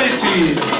reality.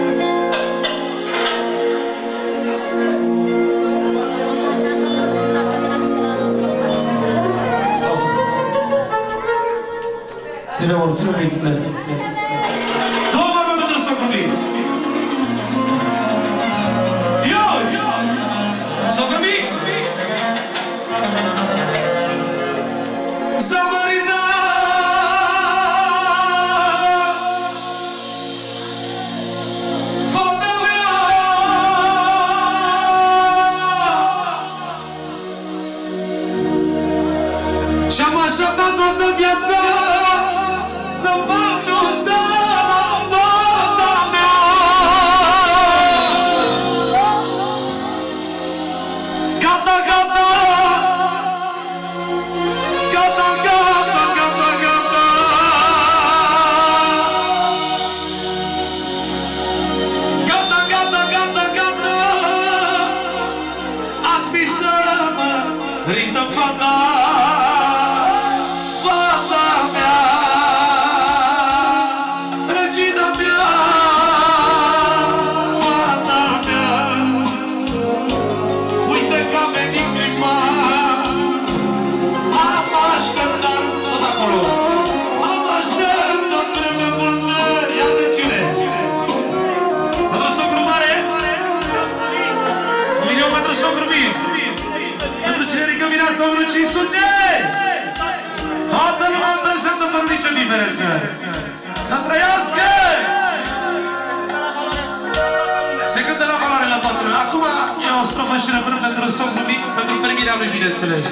Trecând de la valoare la patru. Acum e o strofă și refren pentru un somn numit, pentru fermirea lui, bineînțeles.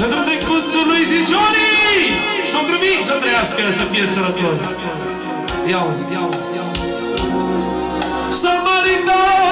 Pentru trecuțul lui Zicioni! Somnul mic să trăiască, să fie sărătos. Ia-uzi, ia-uzi, ia-uzi. Samaritan!